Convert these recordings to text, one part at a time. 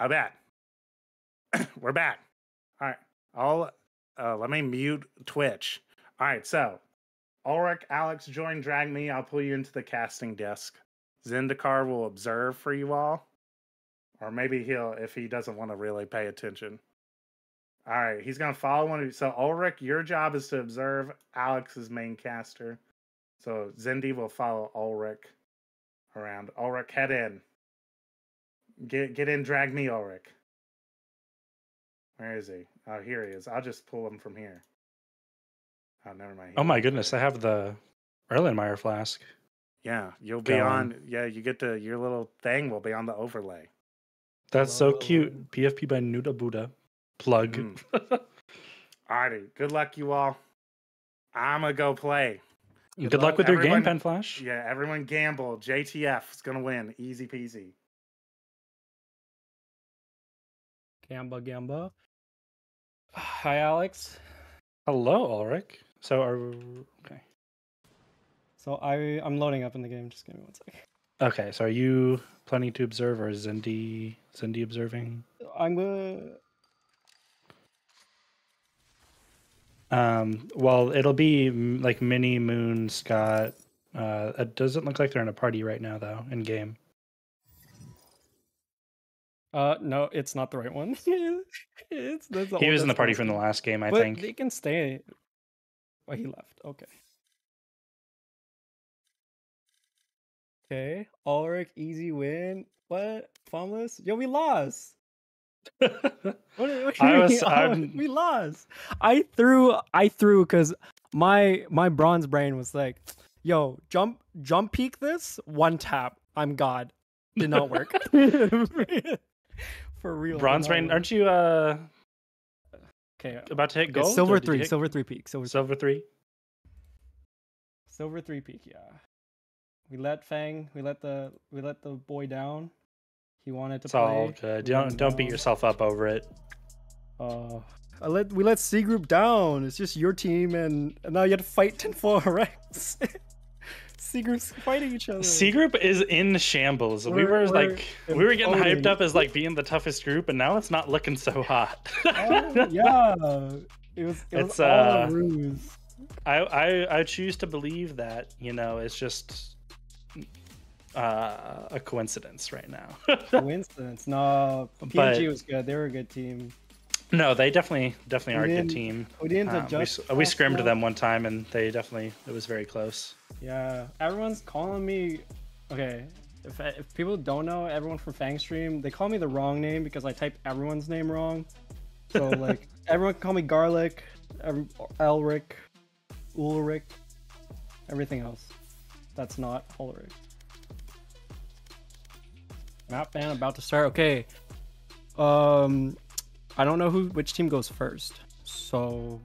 I bet. We're back. All right. I'll uh, let me mute Twitch. All right. So, Ulrich, Alex, join Drag Me. I'll pull you into the casting desk. Zendikar will observe for you all, or maybe he'll if he doesn't want to really pay attention. All right, he's gonna follow one of you. So Ulrich, your job is to observe Alex's main caster. So Zendi will follow Ulrich around. Ulrich, head in. Get get in, drag me, Ulrich. Where is he? Oh, here he is. I'll just pull him from here. Oh, never mind. Oh my goodness, I have the Erlenmeyer flask. Yeah, you'll be Going. on. Yeah, you get to your little thing will be on the overlay. That's so cute. PFP by Nuda Buddha. Plug. Mm. Alrighty, good luck, you all. I'ma go play. Good, Good luck luck, with your game, Pen Flash. Yeah, everyone gamble. JTF is gonna win. Easy peasy. Gamba Gamba. Hi, Alex. Hello, Ulrich. So are okay. So I I'm loading up in the game. Just give me one second. Okay, so are you planning to observe or is Zendi Zendi observing? I'm gonna. Um, well, it'll be like Mini Moon Scott. Uh, it doesn't look like they're in a party right now, though, in game. Uh, no, it's not the right one. it's that's the He was in the party one. from the last game, I but think. they can stay. Oh, he left. Okay. Okay, Ulrich, easy win. What? Formless? Yo, we lost. What, what I was- Oh, we lost. I threw. I threw because my my bronze brain was like, "Yo, jump jump peek this one tap. I'm God." Did not work. For real. Bronze Rain, aren't you uh Okay. about to hit okay, gold? silver or did three. hit Silver three peak. Silver silver three. Silver three peak, yeah. We let Fang, we let the we let the boy down. He wanted to It's play. all good. let Don't don't beat yourself up over it. Uh, I let we let C group down. It's just your team, and, and now you have to fight Tinfoil Rex. C group's fighting each other. C group is in shambles. we We're- were we're like we were getting hyped up as like being the toughest group, and now it's not looking so hot. Oh, yeah, it was. It It's, was all uh, a ruse. I, I I choose to believe that you know it's just uh, a coincidence right now. Coincidence. No, PNG But- was good. They were a good team. No, they definitely definitely are a good team. We didn't Um, we, adjust. we fast scrimmed enough. them one time, and they definitely it was very close. Yeah, everyone's calling me. Okay, if, if people don't know, everyone from Fang Stream, they call me the wrong name because I type everyone's name wrong. So like, everyone can call me Garlic, every, Elric, Ulrich, everything else. That's not Ulrich. Map ban about to start. Okay. Um, I don't know who which team goes first. So.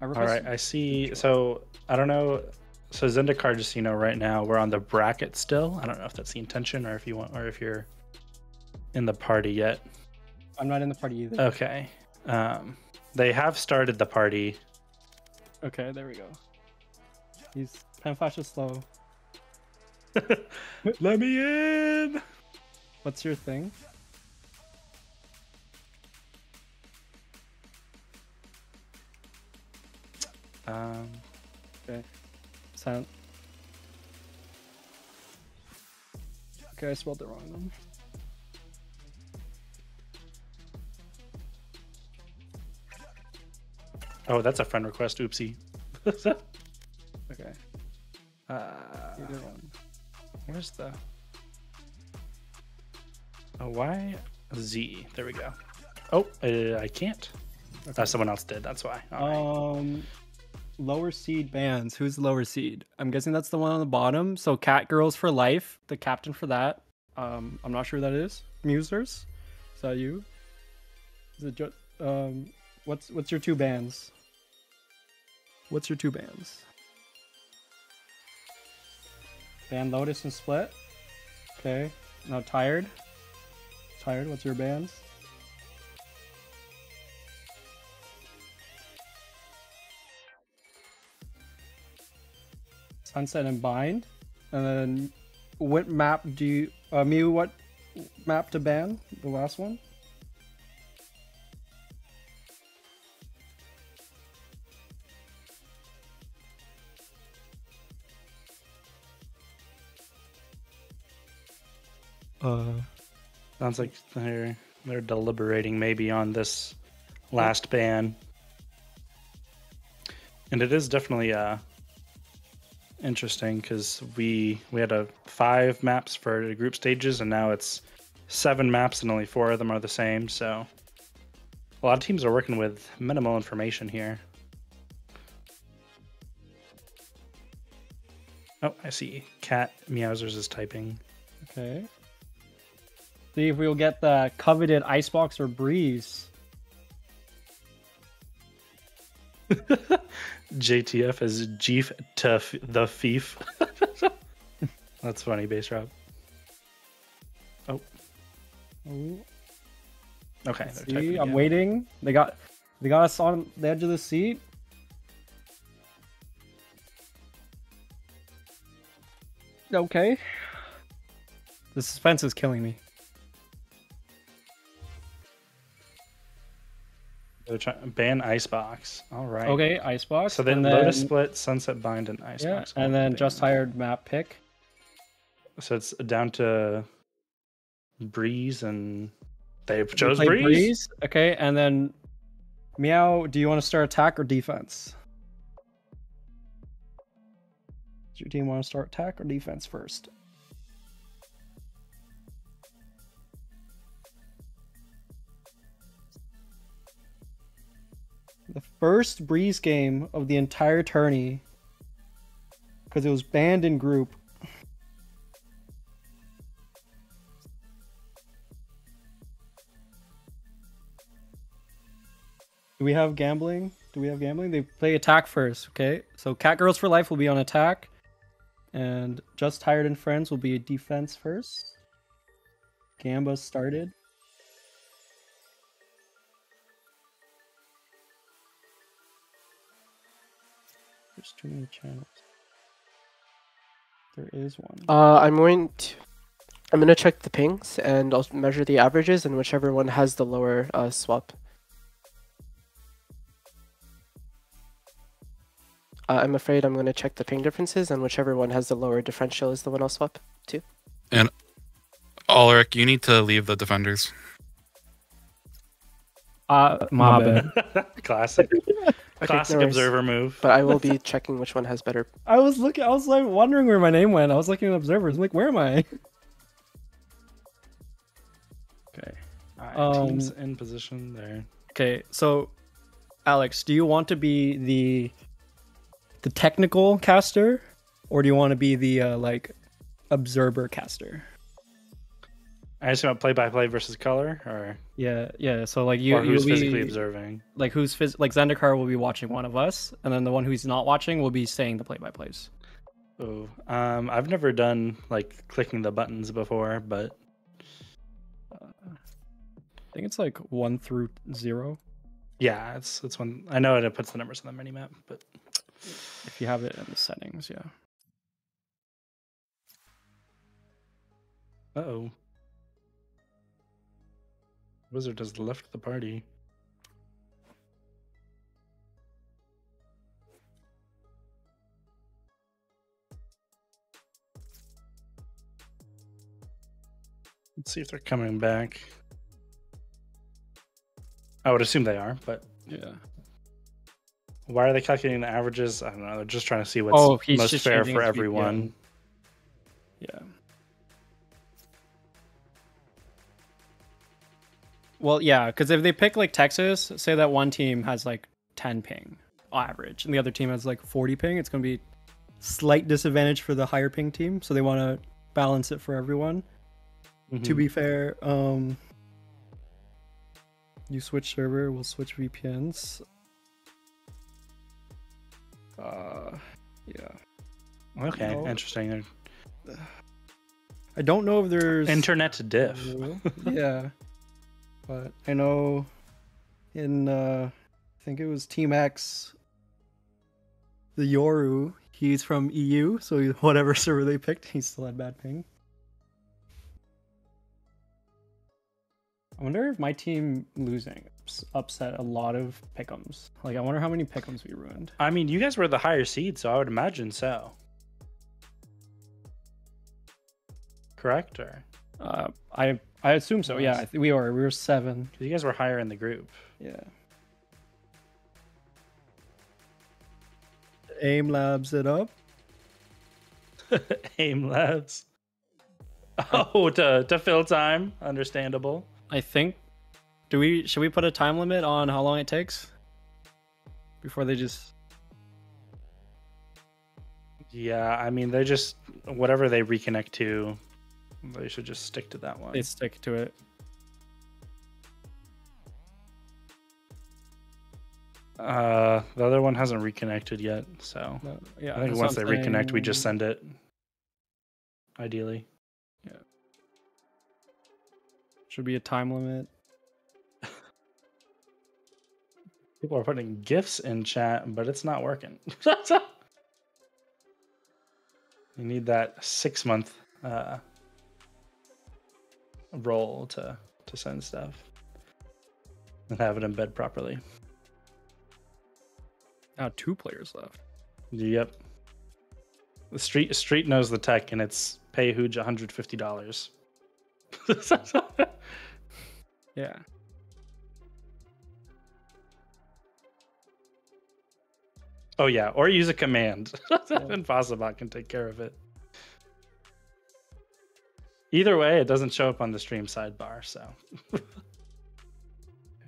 I All right, I see. So I don't know. So Zendikar, just you know, right now we're on the bracket still. I don't know if that's the intention or if you want or if you're in the party yet. I'm not in the party either. Okay. Um, they have started the party. Okay, there we go. He's pen flash is slow. Let me in. What's your thing? Um, Silent. Okay, I spelled it wrong then. oh, that's a friend request. Oopsie. Okay. uh, where's the? Oh, why Z? There we go. Oh, uh, I can't. Uh, someone else did. That's why. All right. Lower seed bands. Who's the lower seed? I'm guessing that's the one on the bottom. So Cat Girls for Life, the captain for that. Um, I'm not sure who that is. Meowsers. Is that you? Is it ju- um? What's what's your two bands? What's your two bands? Band Lotus and Split. Okay. Now tired. Tired. What's your bands? Sunset and Bind. And then what map do you uh Mew what map to ban? The last one? Uh, sounds like they're they're deliberating maybe on this last ban, and it is definitely uh interesting because we we had a five maps for group stages, and now it's seven maps, and only four of them are the same. So a lot of teams are working with minimal information here. Oh, I see. Cat Meowsers is typing. Okay. See if we'll get the coveted icebox or breeze. JTF is Jeef to f- the Thief. That's funny, bass drop. Oh, Ooh, okay. See, I'm waiting. They got they got us on the edge of the seat. Okay. The suspense is killing me. They're trying ban Icebox. All right. Okay, icebox. So then, and Lotus Split, Sunset Bind, and Icebox. Yeah, and then just hired map pick. So it's down to Breeze, and they chose play Breeze. Okay, and then Meow, do you want to start attack or defense? Does your team want to start attack or defense first? The first Breeze game of the entire tourney, because it was banned in group. Do we have gambling? Do we have gambling? They play attack first, okay? So Cat Girls for Life will be on attack, and Just Tired and Friends will be a defense first. Gamba started. There's too many channels. There is one. Uh, I'm going to. I'm gonna check the pings and I'll measure the averages, and whichever one has the lower uh, swap. Uh, I'm afraid I'm gonna check the ping differences, and whichever one has the lower differential is the one I'll swap. To. And Ulrich, you need to leave the defenders. Uh, my bad. Classic. Okay, Classic no observer move. But I will be checking which one has better. I was looking. I was like wondering where my name went. I was looking at observers. I'm like, where am I? Okay. All right. teams Um, in position there. Okay, so Alex, do you want to be the the technical caster, or do you want to be the uh, like observer caster? I just want play by play versus color, or, Yeah, yeah. So like you, or who's physically be, observing. like who's phys- like Zendikar will be watching one of us, and then the one who's not watching will be saying the play by plays. Oh, um, I've never done like clicking the buttons before, but I think it's like one through zero yeah, it's it's one. I know it puts the numbers on the mini map, but if you have it in the settings. Yeah. uh oh, Wizard has left the party. Let's see if they're coming back. I would assume they are, but Yeah. why are they calculating the averages? I don't know. They're just trying to see what's Oh, most fair for everyone. Yeah. Well, yeah, because if they pick like Texas, say that one team has like 10 ping average, and the other team has like 40 ping, it's going to be slight disadvantage for the higher ping team. So they want to balance it for everyone. To Mhm. be fair, um, you switch server, we'll switch VPNs. Uh, yeah. okay, no. interesting. I don't know if there's Internet diff. yeah. But I know in uh I think it was Team X the Yoru, he's from EU, so whatever server they picked, he still had bad ping. I wonder if my team losing upset a lot of pickums. Like, I wonder how many pickums we ruined. I mean, you guys were the higher seed, so I would imagine so. Correct, or Uh, I I assume so. Yeah, I th- we are. We were seven. 'cause you guys were higher in the group. Yeah. Aim labs it up. Aim labs. Oh, to to fill time. Understandable. I think. Do we should we put a time limit on how long it takes before they just? Yeah, I mean, they're just whatever they reconnect to, they should just stick to that one. They stick to it. Uh, the other one hasn't reconnected yet, so No, yeah, I think once they reconnect, we just send it. Ideally, yeah. Should be a time limit. people are putting gifs in chat, but it's not working. you need that six month uh, roll to to send stuff and have it embed properly. Now two players left. Yep. The street street knows the tech, and it's pay Hooge one hundred fifty dollars. Yeah. oh yeah, or use a command. and Fossabot can take care of it. Either way, it doesn't show up on the stream sidebar, so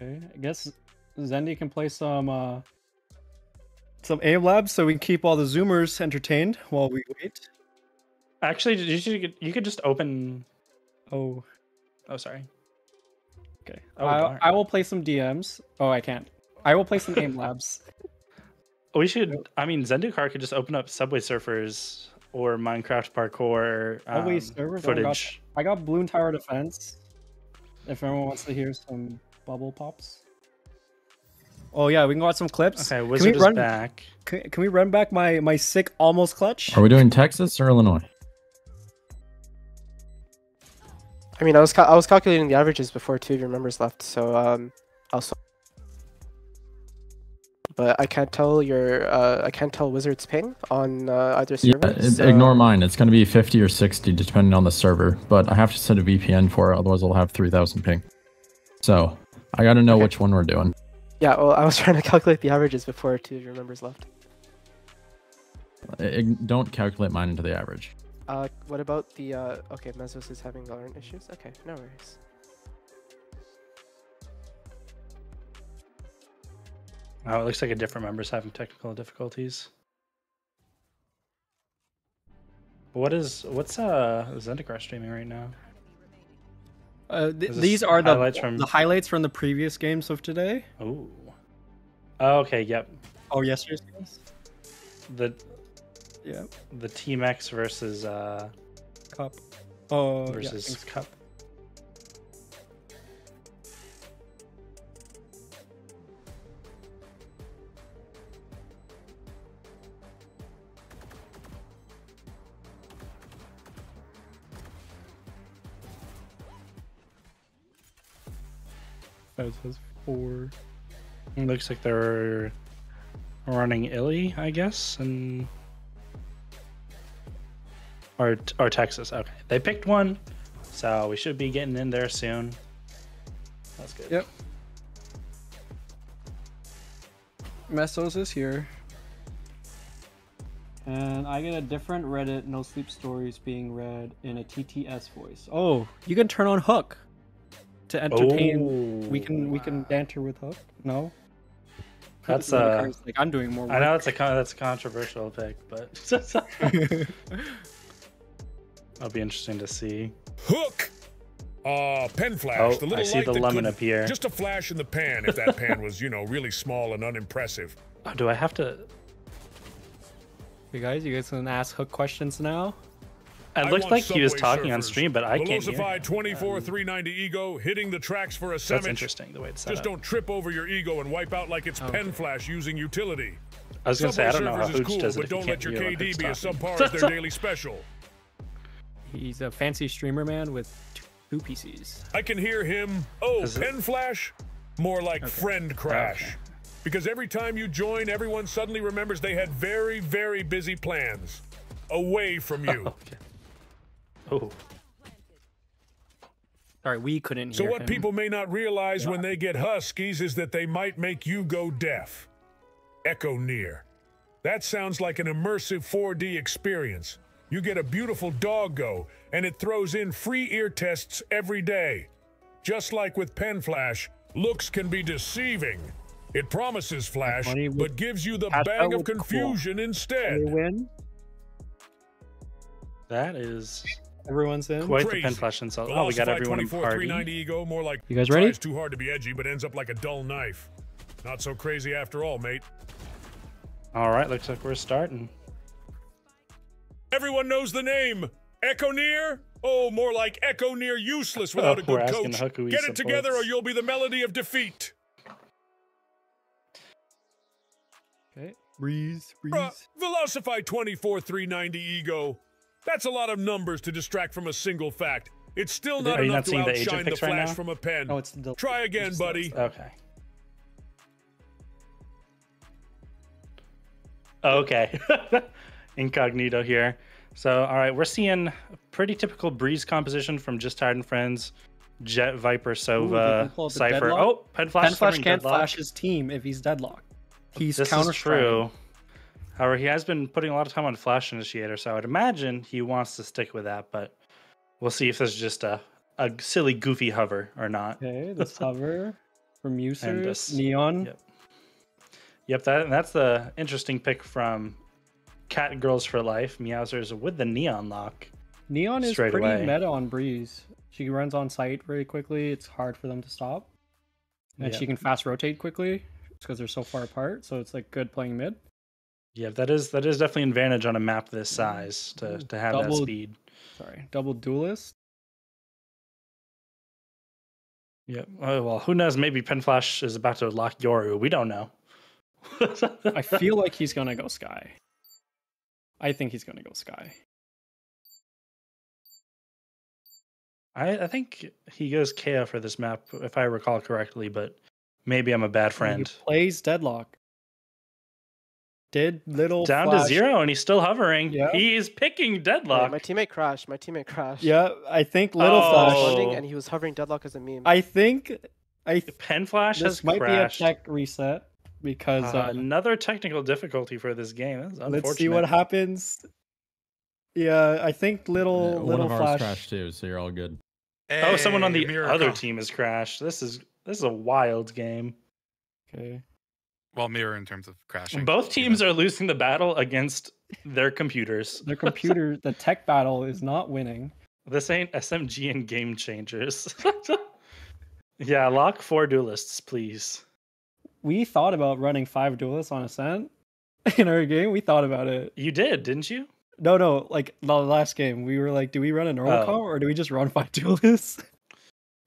Okay. I guess Zendi can play some uh some aim labs so we can keep all the zoomers entertained while we wait. actually, you should you could just open. Oh, Oh, sorry. okay. Oh, I. I will play some DMs. Oh, I can't. I will play some aim labs. We should. I mean, Zendikar could just open up Subway Surfers or Minecraft parkour um, Subway Surfers? Oh, God. footage. I got Balloon Tower Defense. If everyone wants to hear some bubble pops. Oh yeah, we can watch some clips. Okay, can Wizard we is run? back. Can, can we run back my my sick almost clutch? Are we doing Texas or Illinois? I mean, I was cal- I was calculating the averages before two of your members left, so um, also. But I can't tell your uh, I can't tell Wizard's ping on uh, either Yeah, server. it- so- ignore mine. It's going to be 50 or 60 depending on the server, but I have to set a VPN for it, otherwise I'll have 3000 ping. So I got to know Okay. which one we're doing. Yeah, well, I was trying to calculate the averages before two of your members left. I- don't calculate mine into the average. Uh, what about the uh? Okay, Mesos is having Valorant issues. Okay, no worries. Oh, it looks like a different member's having technical difficulties. What is what's uh Zendikar streaming right now? Uh, th- these are the highlights from- the highlights from the previous games of today. Ooh. Oh, okay, yep. Oh, yesterday's games. The Yeah, the Team X versus uh cup. Oh, versus yeah, Cup. That says four. It looks like they're running Illy, I guess, and or or Texas. Okay, they picked one, so we should be getting in there soon. That's good. Yep. Mesos is here. And I get a different Reddit no sleep stories being read in a TTS voice. Oh, you can turn on Hook to entertain. we can we can banter with Hook. No. That's, Then uh, like I'm doing more. I know that's a con- that's a controversial pick, but that'll be interesting to see. Hook! Ah, pen flash. Oh, the little I see light the lemon appear. Just a flash in the pan if that pan was, you know, really small and unimpressive. Oh, do I have to? you guys, you guys can ask Hook questions now. It I looked like he was Subway talking on stream, but I can't hear. Velocify 24 390 Ego, hitting the tracks for a That's seven. interesting the way it's set Just up. don't trip over your ego and wipe out like it's oh, Okay. pen flash using utility. I was gonna say I don't know how Hooch cool, does it but if don't can't let your KD Hooch be as subpar as their daily special. He's a fancy streamer man with Two PCs. I can hear him. Oh, Is it- pen flash? More like friend crash. Because every time you join, everyone suddenly remembers they had very, very busy plans away from you. Oh, okay. Oh, Sorry, we couldn't hear. so what him. people may not realize when they get huskies is that they might make you go deaf. Echo near. That sounds like an immersive 4D experience. You get a beautiful doggo, and it throws in free ear tests every day. Just like with Pen Flash, looks can be deceiving. It promises flash, but gives you the Cash bang of would be cool. confusion They instead. win. that is Everyone's in. quite the Crazy. pen flash insult. Oh, we got everyone in 24 party. ego, more like You guys ready? tries too hard to be edgy, but ends up like a dull knife. Not so crazy after all, mate. All right, looks like we're starting. Everyone knows the name. Echo Near? Oh, more like Echo Near useless oh, without Oh, a good coach. Huck who Get it together or you'll be the melody of defeat. Okay. Breeze, breeze. Bruh, Velocify 24 390 ego. That's a lot of numbers to distract from a single fact. It's still not Are enough not to seeing the outshine the picks right flash now? from a pen. Oh, it's the Try again, it's- buddy. Okay. Okay. Incognito here. So, all right, we're seeing a pretty typical breeze composition from Just Tired and Friends, Jet Viper, Sova, can pull up the Cypher. Oh, Pen Flash. Pen Flash can't deadlock. flash his team if he's deadlocked. He's This counter is true. However, he has been putting a lot of time on Flash Initiator, so I would imagine he wants to stick with that, but we'll see if this is just a, a silly, goofy hover or not. Okay, this hover from users. this- Neon. Yep. Yep, that that's the interesting pick from Cat Girls for Life, Meowsers with the neon lock. Neon is pretty away. meta on Breeze. She runs on site very quickly. It's hard for them to stop. And Yep. she can fast rotate quickly because they're so far apart. So it's like good playing mid. Yeah, that is that is definitely an advantage on a map this size to, to have that speed. Sorry, double duelist. Yep. Oh, well, who knows? Maybe Penflash is about to lock Yoru. We don't know. I feel like he's gonna go Skye. I think he's gonna go Skye. I, I think he goes KAY/O for this map, if I recall correctly, but maybe I'm a bad friend. He plays Deadlock. Did little Down Flash- to zero, and he's still hovering. Yeah. He's picking Yeah, deadlock. my teammate crashed. My teammate crashed. Yeah, I think little Oh. Flash. Funding, and he was hovering deadlock as a meme. I think I th- Pen Flash this has might crashed. be a tech reset because Uh, uh, another technical difficulty for this game. That's let's see what happens. Yeah, I think little Yeah, one little of ours Flash. crashed too, so you're all good. Oh, someone on the Hey, Mirror other team has crashed. This is this is a wild game. Okay. Well, mirror in terms of crashing. Both you teams know. are losing the battle against their computers. Their computer, the tech battle is not winning. This ain't SMG and game changers. yeah, lock four duelists, please. We thought about running five duelists on Ascent in our game. We thought about it. You did, didn't you? No, no, like the last game, we were like, do we run a normal Oh. comp or do we just run five duelists?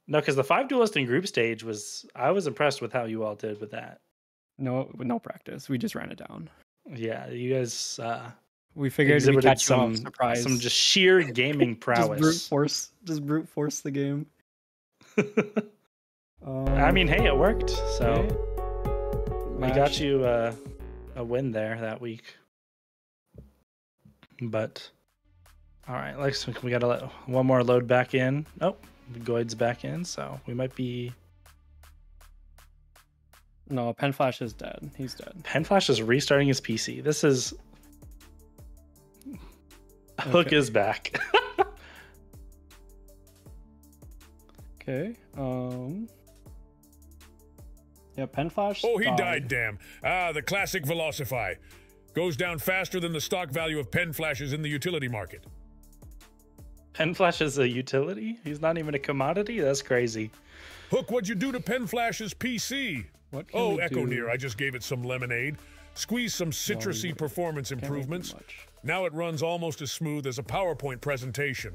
No, because the five duelist in group stage was I was impressed with how you all did with that. No, no practice. We just ran it down. Yeah, you guys uh, We figured we catch some some surprise. some just sheer gaming just brute prowess. force, just brute force the game. Um, I mean, hey, it worked. So okay. we got you uh, a win there that week. But all right, let's we got to let one more load back in. Oh, Goid's back in, so we might be. No, Penflash is dead. He's dead. Penflash is restarting his PC. This is. Hook is back. Okay. Um. Yeah, Penflash. Oh, he died, damn. Ah, the classic Velocify. Goes down faster than the stock value of pen flashes in the utility market. Penflash is a utility. He's not even a commodity. That's crazy. Hook, what'd you do to Penflash's PC? What can Oh, we Echo do? Near, I just gave it some lemonade. Squeeze some citrusy performance Can't really do improvements. Now it runs almost as smooth as a PowerPoint presentation.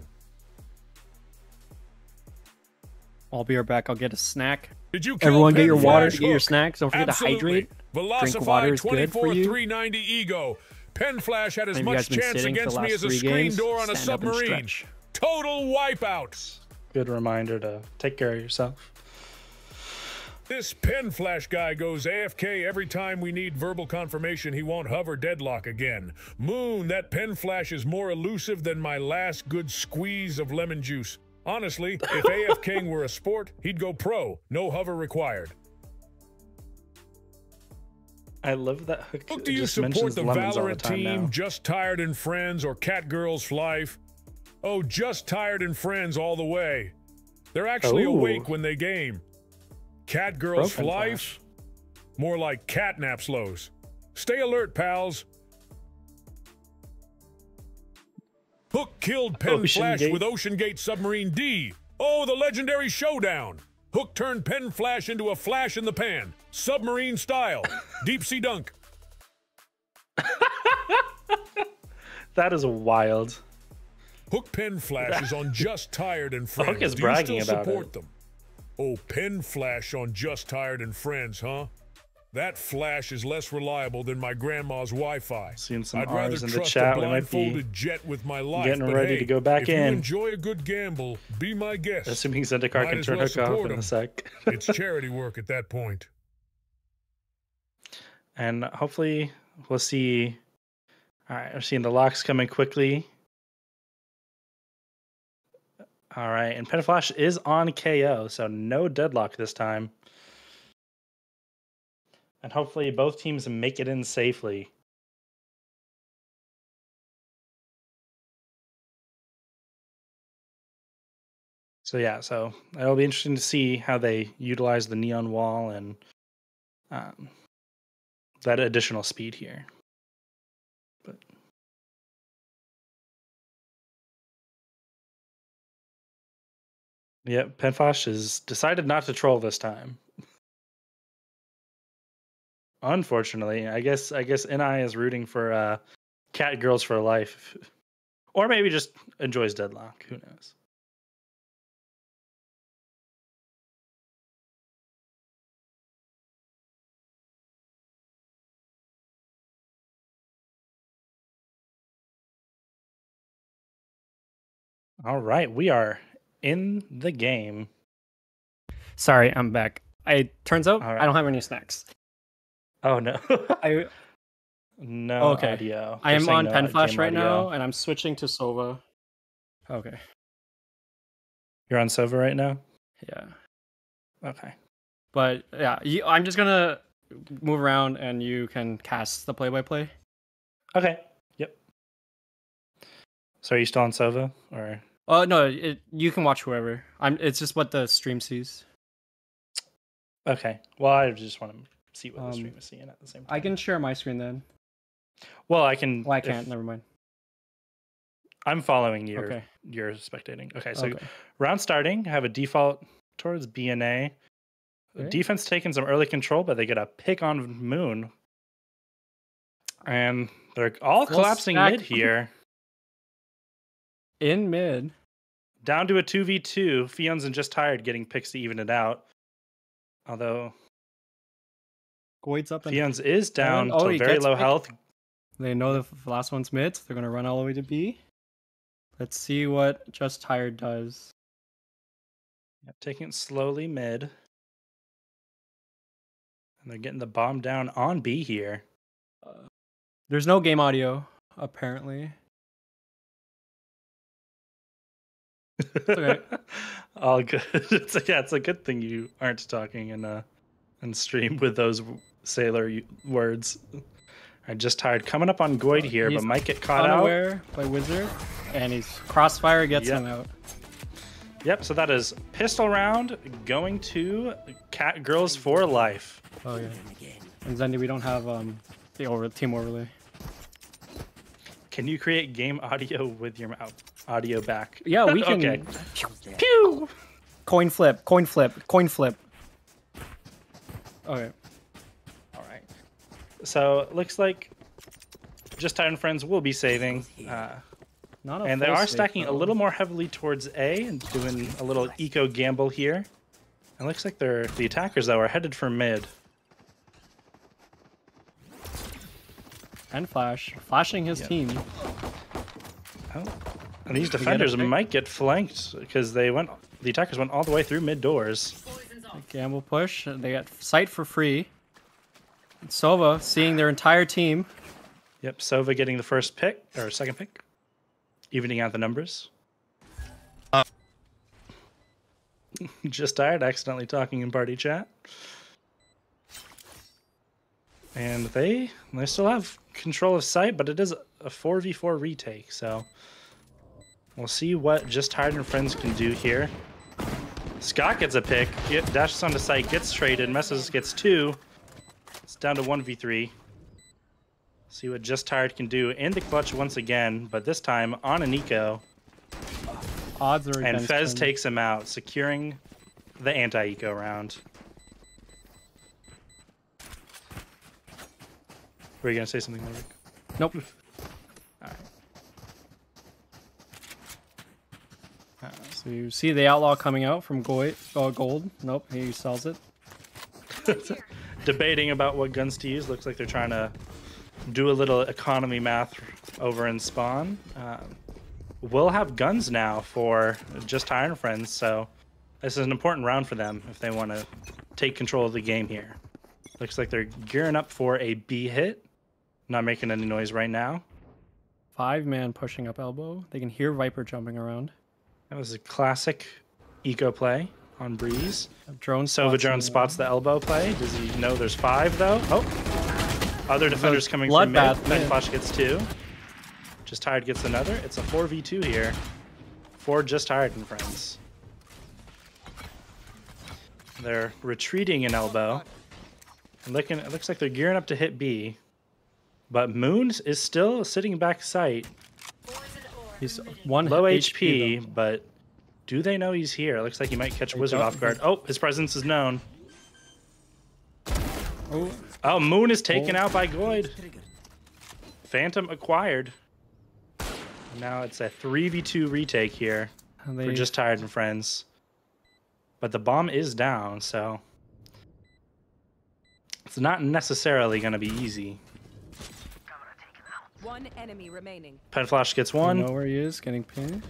I'll be right back. I'll get a snack. Did you kill Everyone, get your water, get your snacks. Don't forget Absolutely. to hydrate. Velocify water is good for 24 you. 390 Ego. Pen Flash had as Maybe much chance sitting for the against me as a screen games. door on a Stand up and submarine. Total wipeout. good reminder to take care of yourself. This pen flash guy goes AFK every time we need verbal confirmation he won't hover deadlock again. Moon, that pen flash is more elusive than my last good squeeze of lemon juice. Honestly, if AFKing were a sport, he'd go pro. No hover required. I love that Hook Hook, do you support the all the Valorant team, now. Just Tired and Friends, or Cat Girls Life? Oh, Just Tired and Friends all the way. They're actually Ooh. awake when they game. Cat Girls for Broken Life? Flash. More like catnap slows. Stay alert, pals. Hook killed Pen Ocean Flash Gate. with Ocean Gate Submarine D. Oh, the legendary showdown. Hook turned Pen Flash into a flash in the pan. Submarine style. Deep sea dunk. That is wild. Hook Pen Flash is on Just Tired and Friends. Hook is Do bragging you still about support it. them? Oh, Pen Flash on Just Tired and Friends, huh? That flash is less reliable than my grandma's Wi-Fi. Seeing some I'd rather R's in the trust chat. a We might be blindfolded jet with my life. getting ready hey, to go back if in. you enjoy a good gamble, be my guest. Assuming Zendikar can turn well Hook off in a sec. it's charity work at that point. and hopefully we'll see. All right, we're seeing the locks coming quickly. All right, and Penflash is on KAY/O, so no deadlock this time. And hopefully both teams make it in safely. So yeah, so it'll be interesting to see how they utilize the neon wall and um, that additional speed here. Yeah, Penflash has decided not to troll this time. Unfortunately, I guess I guess Ni is rooting for uh, Cat Girls for Life, or maybe just enjoys Deadlock. Who knows? All right, we are in the game. Sorry, I'm back. I turns out right. I don't have any snacks. Oh no, I no oh, Okay. audio. I am on no Pen Flash game right now, and I'm switching to Sova. Okay. You're on Sova right now. Yeah. Okay. But yeah, you, I'm just gonna move around, and you can cast the play-by-play. Okay. Yep. So are you still on Sova or? Oh no, it, you can watch whoever. I'm. It's just what the stream sees. Okay. Well, I just want to see what the Um, stream is seeing at the same time. I can share my screen then. Well, I can. Well, I can't. Never mind. I'm following your Okay. your spectating. Okay. So okay. round starting, have a default towards BNA. Okay. Defense taking some early control, but they get a pick on Moon, and they're all Full collapsing stack. mid here. In mid. down to a 2v2. Fion's and just tired getting picks to even it out. Although Goid's up and Fion's is down oh, to very low picked. health. they know the last one's mid. So they're gonna run all the way to B. Let's see what Just Tired does. Yep, taking it slowly mid. And they're getting the bomb down on B here. Uh, there's no game audio apparently. Okay. All good. It's a, yeah, it's a good thing you aren't talking in uh in stream with those sailor words. I'm just tired. Coming up on Goid here, but he's might get caught out. By Wizard, and he's crossfire gets Yep. him out. Yep, so that is pistol round going to Cat Girls for Life. Oh yeah. And Zendi, we don't have um the over team overlay. Can you create game audio with your mouth audio back? Yeah, we can. okay. Pew! Coin flip, coin flip, coin flip. Okay. All right. So it looks like just Titan Friends will be saving. Uh, Not a and they are save, stacking a little more heavily towards A and doing a little eco gamble here. It looks like they're the attackers though are headed for mid. And Flash, flashing his Yeah. team. Oh. And these defenders pick? might get flanked because they went the attackers went all the way through mid doors. Gamble push. They got sight for free. And Sova seeing their entire team. Yep, Sova getting the first pick or second pick, evening out the numbers. Uh. Just tired, accidentally talking in party chat. And they they still have control of sight, but it is a 4v4 retake, so we'll see what Just Tired and Friends can do here. Scott gets a pick, get, dashes onto sight, gets traded, Messes gets two. It's down to 1v3. See what Just Tired can do in the clutch once again, but this time on an eco. Odds are And Fez him. takes him out, securing the anti-eco round. Were you gonna say something, Ludwig? Nope. All right. So you see the outlaw coming out from Gold. Uh, gold. Nope, he sells it. Debating about what guns to use. Looks like they're trying to do a little economy math over in spawn. Um, we'll have guns now for just Iron Friends, so this is an important round for them if they want to take control of the game here. Looks like they're gearing up for a B hit. Not making any noise right now. Five man pushing up elbow. They can hear Viper jumping around. That was a classic eco play on Breeze. Drone Sova spots drone spots the elbow play. Does he know there's five though? Oh, other defenders coming from mid. Ben. Flash gets two. Just tired gets another. It's a four v two here. For just tired and friends. They're retreating in elbow. And looking, it looks like they're gearing up to hit B. But Moon is still sitting back sight, He's one low HP. HP, but do they know he's here? It looks like he might catch Wizard off guard. Oh, his presence is known. Oh, Oh, Moon is taken Oh. out by Goyd. Phantom acquired. Now it's a 3v2 retake here. and We're just tired and friends. But the bomb is down, so it's not necessarily going to be easy. One enemy remaining. Penflash gets don't one, know where he is, getting pinged.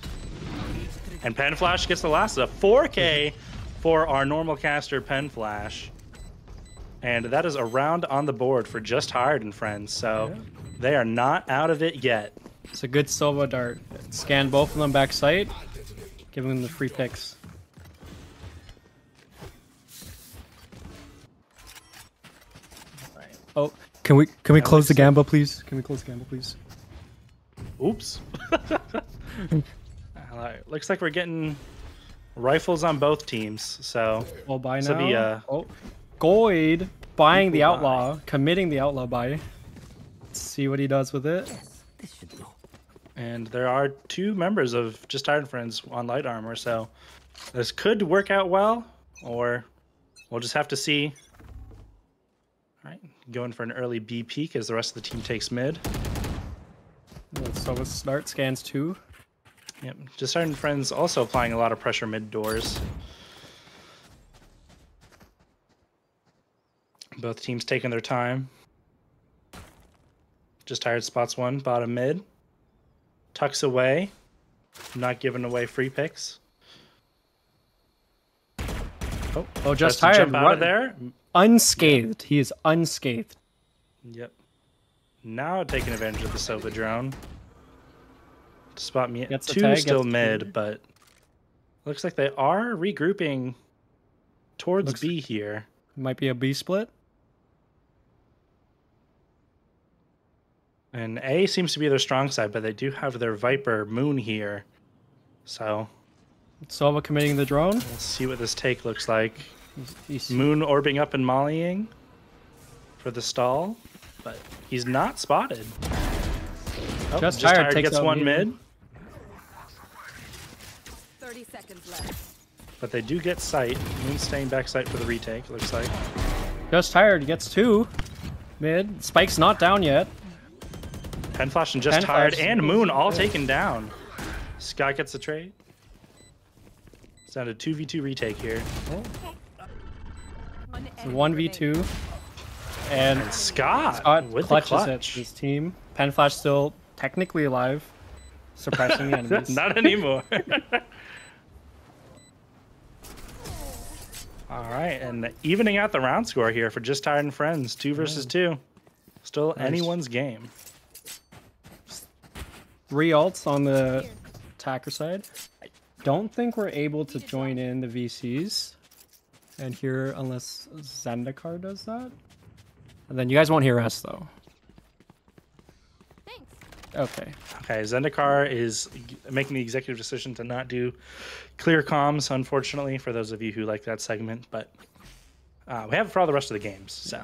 and Penflash gets the last. A 4K for our normal caster Penflash. And that is a round on the board for just hired and friends. So Yeah. they are not out of it yet. It's a good Sova dart. Scan both of them back sight, giving them the free picks. Can we can we close the gamble, please? Can we close the gamble, please? Oops. Alright, looks like we're getting rifles on both teams. So All buy This'll now. be, uh, oh, Goyd buying the equal outlaw, committing the outlaw buy. Let's see what he does with it. and there are two members of Just Iron Friends on light armor, so this could work out well, or we'll just have to see. Alright, going for an early B peak as the rest of the team takes mid. Sova start scans too. Yep, Just Iron Friends also applying a lot of pressure mid doors. Both teams taking their time. Just tired spots one, bottom mid. Tucks away. Not giving away free picks. Oh, Oh, just tired. jump out of there. Unscathed. He is unscathed. Yep. Now taking advantage of the Sova drone. Spot me. Gets the Two tag, still mid, but looks like they are regrouping towards Looks- B here. Might be a B split. And A seems to be their strong side, but they do have their Viper Moon here. So Sova committing the drone. Let's see what this take looks like. He's- Moon orbing up and mollying for the stall, but he's not spotted. Oh, Just Tired takes gets one Moon. mid, 30 seconds left. but they do get sight. Moon staying back sight for the retake, looks like. Just tired. Gets two. Mid. Spike's not down yet. Penflash and Just Penflash Tired is and. Moon all taken down. Scott gets the trade. It's down to 2v2 retake here. One It's enemy one v remaining. two. And And Scott, Scott with clutches clutch. His team. Penflash still technically alive, suppressing the enemies. Not anymore. All right, and evening out the round score here for Just Tired and Friends, two versus two. Still Nice. anyone's game. Three alts on the attacker side. I don't think we're able to join in the VCs. And here, unless Zendikar does that. And then you guys won't hear us, though. Thanks. Okay. Okay, Zendikar is making the executive decision to not do clear comms, unfortunately, for those of you who like that segment. But uh, we have it for all the rest of the games. So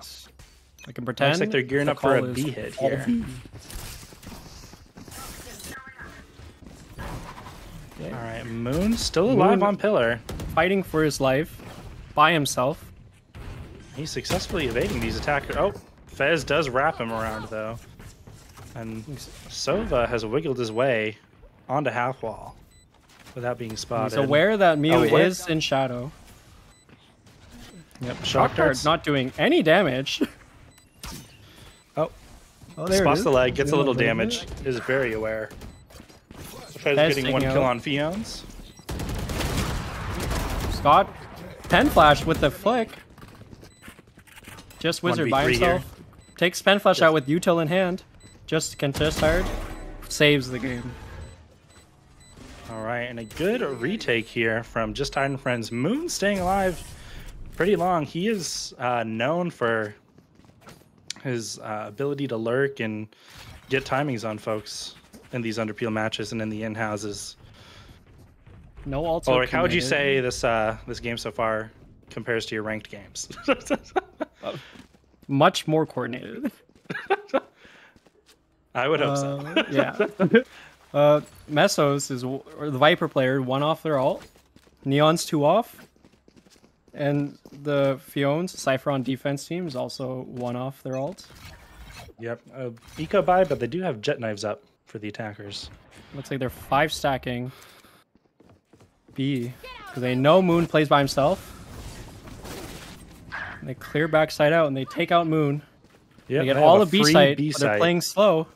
I can pretend. looks like they're gearing the up for a call is B hit here. V. All right, Moon still alive Moon- on pillar. Fighting for his life by himself. He's successfully evading these attackers. Oh, Fez does wrap him around though, and Sova has wiggled his way onto half wall without being spotted. He's aware that Mew Aware- is in shadow. Yep, Shock shock darts. Dart's not doing any damage. Oh, Oh, there it spots is. the leg, gets a little damage. Is very aware. Fez Fez getting one taking kill out- on Fion's. Scott, pen flash with the flick. Just wizard by 1v3 here. himself. Takes pen flash out with util in hand. Just can just tired. Saves the game. All right, and a good retake here from Just and Friends. Moon staying alive pretty long. He is uh, known for his uh, ability to lurk and get timings on folks in these underpeel matches and in the in houses. No also. Ulrich, how would you say this uh, this game so far compares to your ranked games? Much more coordinated. I would hope so. Uh, yeah. uh, Mesos is or the Viper player, one off their alt. Neon's two off. And the Fion's Cypher on defense team is also one off their alt. Yep, uh, eco buy, but they do have jet knives up for the attackers. Looks like they're five stacking B because they know Moon plays by himself. And they clear backside out and they take out Moon. Yep, they get have all the B free site, B but they're playing slow.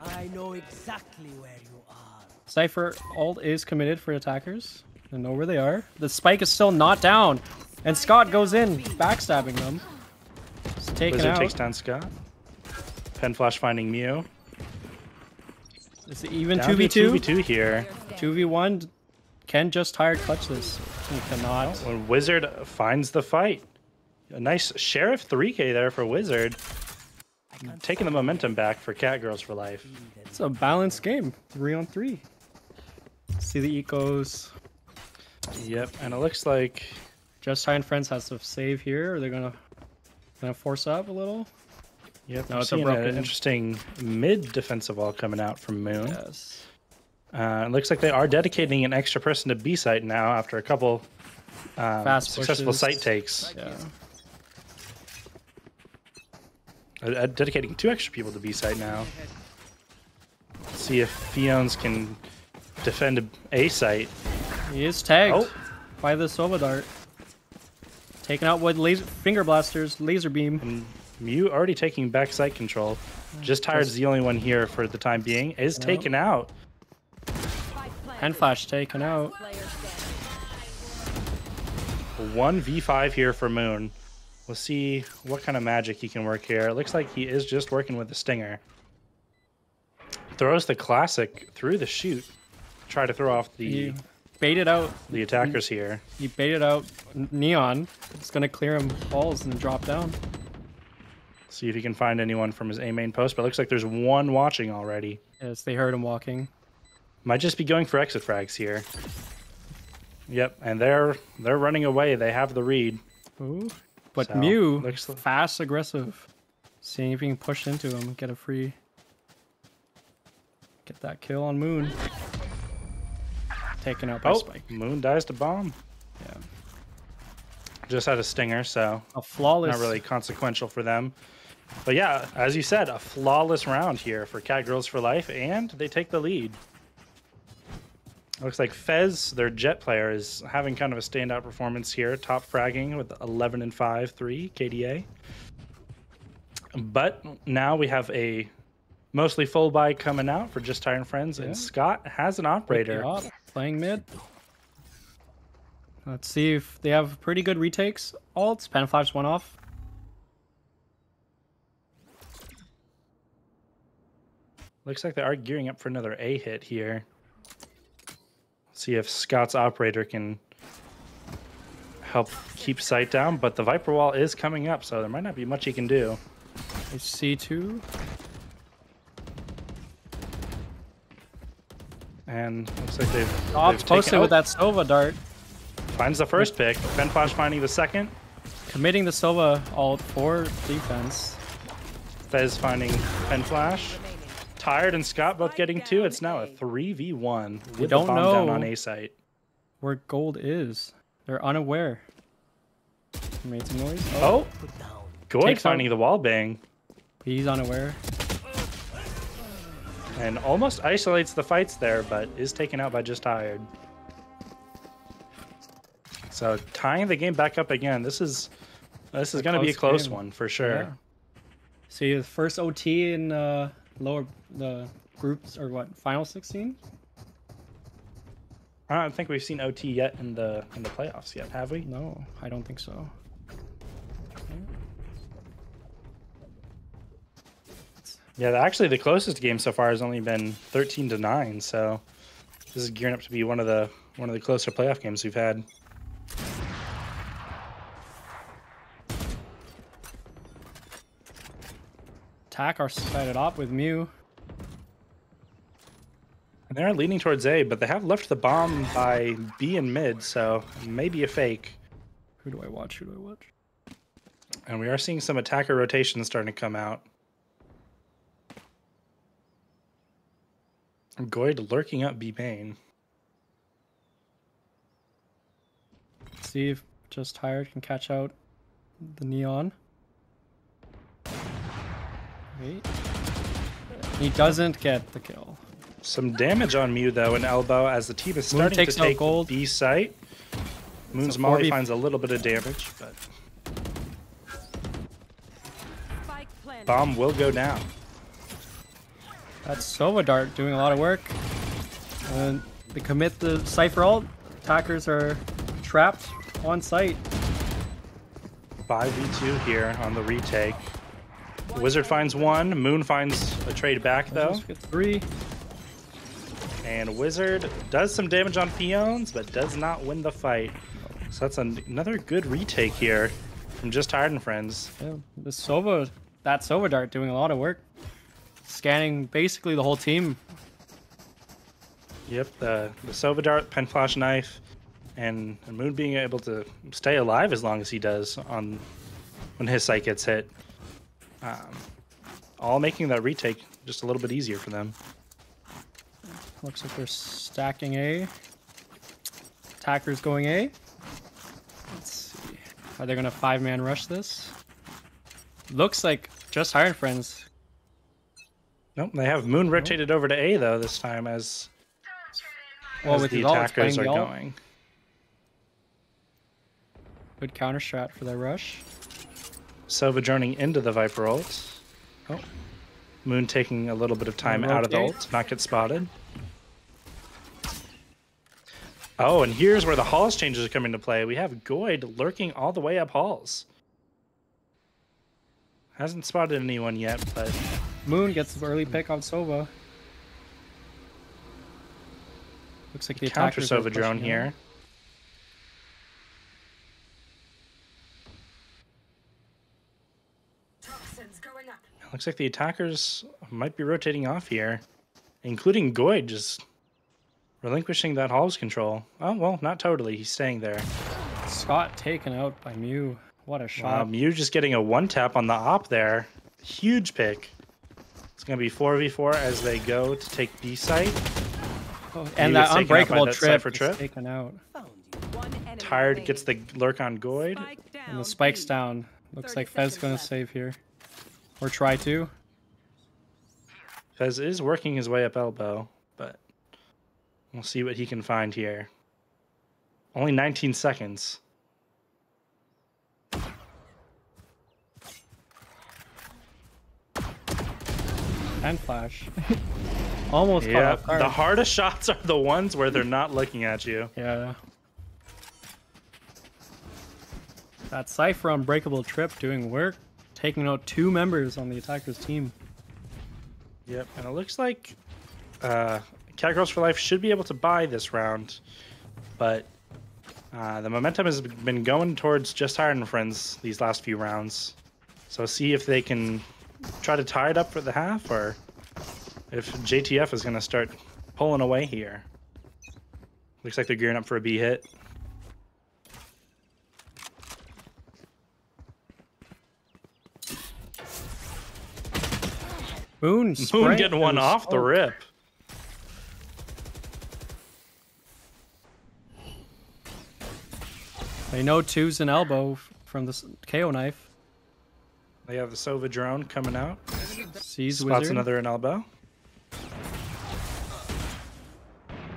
I know exactly where you are. Cypher ult is committed for attackers. They know where they are. The spike is still not down. And Scott goes in, backstabbing them. He's taken Wizard out. takes down Scott. Pen flash finding Mew. It's even 2v2. 2v2 here. 2v1. Can just tired clutch this. He cannot. When Wizard finds the fight. A nice Sheriff 3k there for Wizard. Taking the momentum back for Catgirls for life. It's a balanced game. Three on three. See the ecos. Yep, and it looks like Just Tired Friends has to save here. Are they're gonna gonna force up a little. yep, No, it's a broken- interesting mid defensive wall coming out from Moon. Yes. Uh, it looks like they are dedicating an extra person to B site now after a couple um, Fast successful pushes. site takes. Yeah. Uh, uh, dedicating two extra people to B site now. See if Fiones can defend A site. He is tagged Oh. by the Sova Dart. Taken out with laser finger blasters, laser beam. And Mew already taking back site control. Just Tired's the only one here for the time being. Is taken out. Penflash taken out. One V5 here for Moon. We'll see what kind of magic he can work here. It looks like he is just working with the Stinger. Throws the classic through the shoot. Try to throw off the He baited out. the attackers here. He baited out Neon. It's gonna clear him balls and drop down. See if he can find anyone from his A main post, but it looks like there's one watching already. Yes, they heard him walking. Might just be going for exit frags here. Yep, and they're they're running away. They have the read. Ooh. But So, Mew, looks fast, aggressive. Seeing if he can push into him, get a free. Get that kill on Moon. Taken out by Oh, Spike. Moon dies to bomb. Yeah. Just had a stinger, so A flawless. not really consequential for them. But yeah, as you said, a flawless round here for Cat Girls for Life, and they take the lead. Looks like Fez, their jet player, is having kind of a standout performance here, top fragging with 11 and 5, 3 KDA. But now we have a mostly full buy coming out for Just Tired and Friends, Yeah. and Scott has an operator. up, Playing mid. Let's see if they have pretty good retakes. Alts, pen flash one off. Looks like they are gearing up for another A hit here. See if Scott's operator can help keep sight down, but the Viper wall is coming up, so there might not be much he can do. C2. And looks like they've, Off they've posted taken, with oh, that Sova dart. finds the first pick. Penflash finding the second. Committing the Sova alt for defense. Fez finding Penflash. Remaining. Tired and Scott both getting two. It's now a A. 3v1 with don't bomb down know. on A site. Where gold is. They're unaware. Made some noise. Oh, Put down. Goy finding the wall bang He's unaware. and almost isolates the fights there, but is taken out by just tired. So tying the game back up again. This is this is A going to be a close close game. one for sure. Yeah. See the first OT in uh, lower the groups or what final 16? I don't think we've seen OT yet in the in the playoffs yet, have we? No, I don't think so. Yeah, actually, the closest game so far has only been 13 to nine. So this is gearing up to be one of the one of the closer playoff games we've had. Attack are sped up with Mew. And they're leaning towards A, but they have left the bomb by B and mid, so maybe a fake. Who do I watch? Who do I watch? And we are seeing some attacker rotations starting to come out. Goyd lurking up B main. See if just tired can catch out the neon. Wait. He doesn't get the kill. Some damage on Mew though and elbow as the team is Moon starting takes to out take gold. B site. Moon's a Molly finds a little bit of damage, but bomb will go down. That's Sova Dart doing a lot of work. And they commit the Cypher ult. Attackers are trapped on site. 5v2 here on the retake. Wizard finds one. Moon finds a trade back though. Three. And Wizard does some damage on Peons, but does not win the fight. So that's an- another good retake here from Just Tired and Friends. Yeah, the Sova, that Sova Dart doing a lot of work. Scanning basically the whole team. Yep, the, the Sova Dart, Pen Flash Knife, and, and Moon being able to stay alive as long as he does on when his sight gets hit. Um, all making that retake just a little bit easier for them. Looks like they're stacking A. Attackers going A. Let's see. Are they gonna five man rush this? Looks like just tired friends. Nope, they have Moon rotated over to A though this time as, Well, as with the attackers are going. Good counter strat for their rush. Sova joining into the Viper ult. Oh. Moon taking a little bit of time out of the ult, to not get spotted. Oh, and here's where the halls changes are coming into play. We have Goyd lurking all the way up halls. Hasn't spotted anyone yet, but Moon gets the early pick on Sova. Looks like the counter Sova drone here. Looks like the attackers might be rotating off here, including Goyd just relinquishing that halls control. Oh, well, not totally. He's staying there. Scott taken out by Mew. What a shot. Um, you just getting a one tap on the op there. Huge pick. It's going to be 4v4 as they go to take B site. Oh, and that taken out unbreakable that trip Cypher is trip. taken out. Found you. One enemy Tired gets the lurk on Goyd. Spike down. And the spike's down. Looks like Fez gonna save here. Or try to. Fez is working his way up elbow, but we'll see what he can find here. Only 19 seconds. And flash. Almost Yeah, the hardest shots are the ones where they're not looking at you. Yeah. That Cypher Unbreakable Trip doing work, taking out two members on the attacker's team. Yep, and it looks like uh, Cat Girls for Life should be able to buy this round, but uh, the momentum has been going towards Just Tired Friends these last few rounds. So see if they can try to tie it up for the half, or if JTF is going to start pulling away here. Looks like they're gearing up for a B hit. Moon, Moon getting one off the oh. rip. They know two's an elbow from the KAY/O knife. They have the Sova drone coming out. Sees Spots wizard. another in elbow.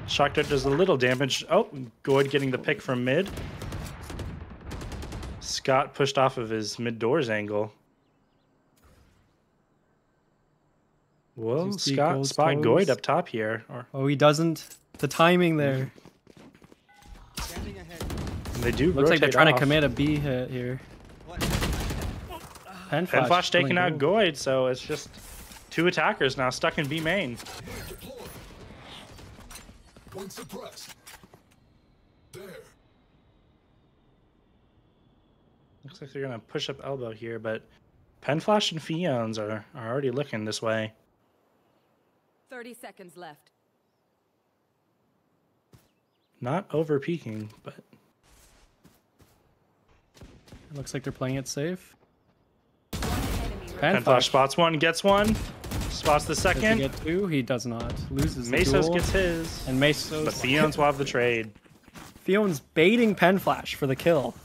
Shock Dart does a little damage. Oh, Goyd getting the pick from mid. Scott pushed off of his mid doors angle. Whoa, you see Scott Gold's spot toes? Goyd up top here. Or Oh, he doesn't. The timing there. Mm-hmm. they do Looks like they're rotate trying to commit a B hit here. Pen Pen Flash taking out Gold. Goyd, so it's just two attackers now stuck in B main. Point suppressed. There. Looks like they're gonna push up elbow here, but Pen Flash and Fiones are, are already looking this way. 30 seconds left. Not over peaking, but It looks like they're playing it safe. Enemy Pen Pen Flash Flash spots one, gets one, spots the does he second. get two. He does not. Loses the Mesos gets his, and Mesos. but Fiones will have the trade. Fion's baiting Pen Flash for the kill.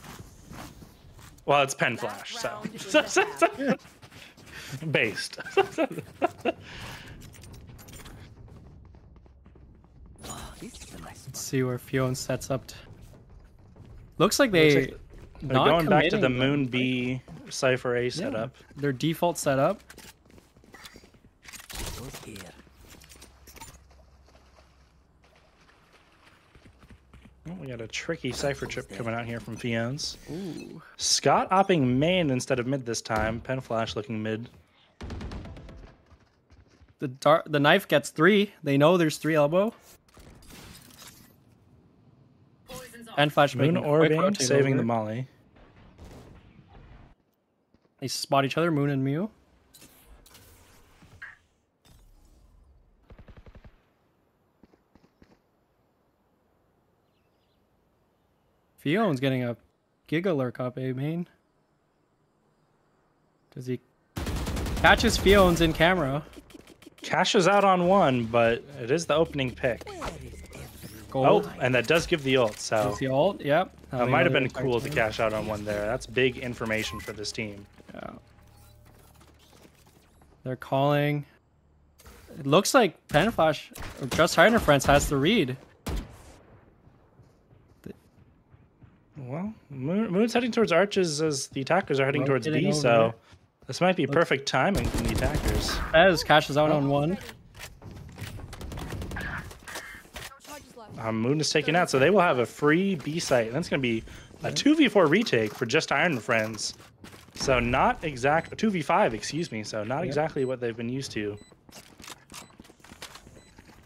Well, it's Pen Flash, so round in the half. based. Let's see where Fion sets up. t- Looks like they Looks like They're going back to the Moon but B Cypher A Yeah. setup. Their default setup. Oh, we got a tricky Cypher trip coming out here from Fiones. Ooh. Scott opping main instead of mid this time. Pen Flash looking mid. The dar- the knife gets three. They know there's three elbow. Pen Flash Moon making a quick orbing, rotate saving the over. molly. They spot each other, Moon and Mew. Fion's getting a Giga Lurk up, eh, main? Does he catches Fion's in camera? Cashes out on one, but it is the opening pick. Gold. Oh, and that does give the ult, so That's the ult. Yep. that might have been cool to cash out on one there. That's big information for this team. Yeah. They're calling. It looks like Penflash or Just Tired Friends has the read. Well, Moon's heading towards arches as the attackers are heading towards B, so there. this might be perfect timing from the attackers. Fez cashes out on one. Charges left. Um, Moon is taken out, so they will have a free B site. And that's going to be a 2v4 retake for just Iron Friends. So not exact 2v5, excuse me. So not exactly what they've been used to.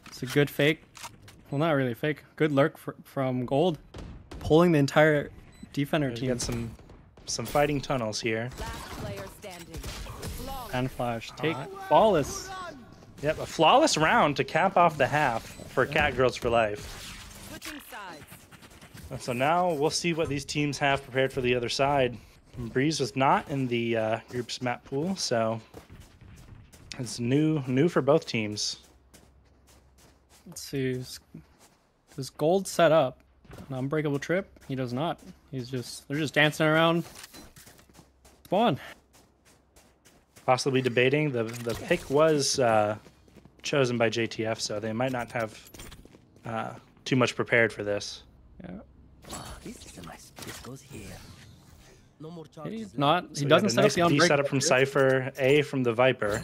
It's a good fake. Well, not really fake. Good lurk fr- from Gold, pulling the entire defender We team. got some some fighting tunnels here. Last player standing. Flawless. Penflash take Alright. flawless. Yep, a flawless round to cap off the half for Catgirls for Life. Switching sides. So now we'll see what these teams have prepared for the other side. Breeze was not in the uh, group's map pool, so it's new new for both teams. Let's see. is- Does Gold set up an unbreakable trip? He does not. He's just they're just dancing around. Spawn. Possibly debating the the pick was uh, chosen by JTF, so they might not have uh, too much prepared for this. Yeah. This nice. This goes here. No more charges. He's not. So He we got doesn't set nice up the B unbreakable. setup from. Cypher, A from the Viper,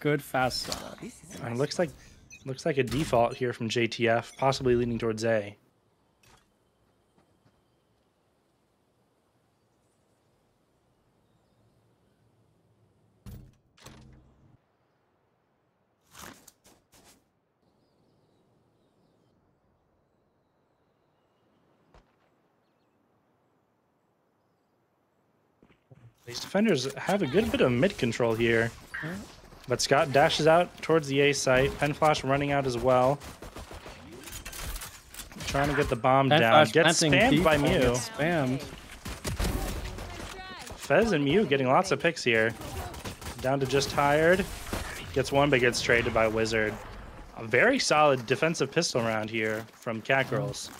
Good fast setup. This is a and it nice. looks like looks like a default here from JTF, possibly leaning towards A. These defenders have a good bit of mid control here. But Scott dashes out towards the A site. Pen Flash running out as well. Trying to get the bomb Pen down. Gets spammed by Mew. gets Spammed. Fez and Mew getting lots of picks here. Down to just tired. Gets one, but gets traded by Wizard. A very solid defensive pistol round here from Cat Girls.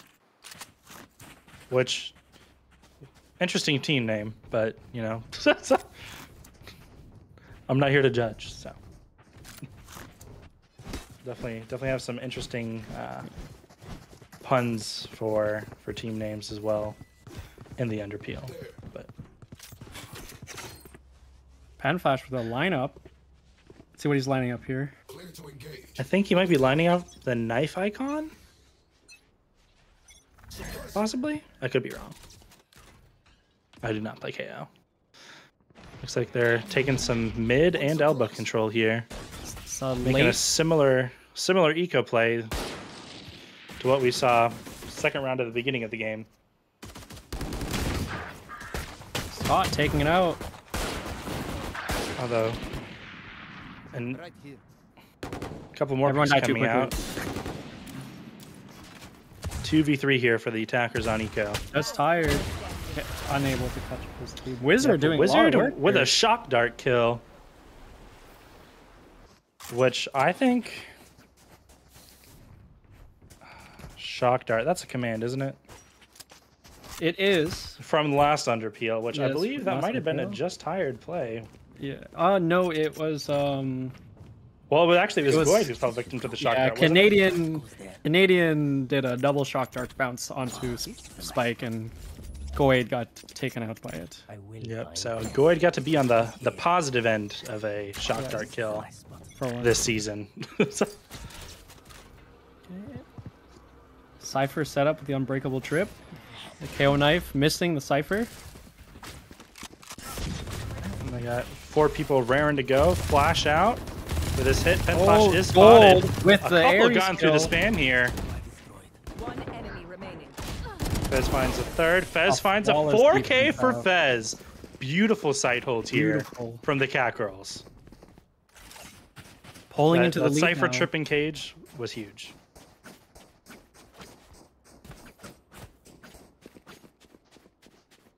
Which, interesting team name, but you know, I'm not here to judge. So definitely, definitely have some interesting uh, puns for for team names as well in the underpeel. But Penflash with a lineup. Let's see what he's lining up here. I think he might be lining up the knife icon. Possibly. I could be wrong. I do not play KAY/O. Looks like they're taking some mid and elbow control here, So making a similar similar eco play to what we saw second round at the beginning of the game. Scott taking it out. Although, and Right here. a couple more Everyone picks died too coming out. Two v three here for the attackers on eco. That's tired. Unable to catch his team. Wizard Yeah, doing Wizard a with here. a shock dart kill, which I think shock dart. That's a command, isn't it? It is. From the last underpeel, which I believe that might have been a just tired play. Yeah. Uh no, it was um Well, it actually, it was, It was- who fell victim to the shock yeah, dart. Canadian Canadian did a double shock dart bounce onto Spike and Goyd got taken out by it. I will Yep. So Goyd got to be on the the positive end of a shock dart kill. For one. this season. So- Cypher set up with the unbreakable trip. The KAY/O knife missing the Cypher. And they got four people raring to go. Flash out with this hit. Pen Oh, Flash is spotted. with a the couple airy gone through the skill. span here. One enemy remaining. Fez finds a third. Fez A finds a 4K for out. Fez. Beautiful sight holds here Beautiful. from the Cat Girls. Pulling that into the Cypher now. tripping cage was huge.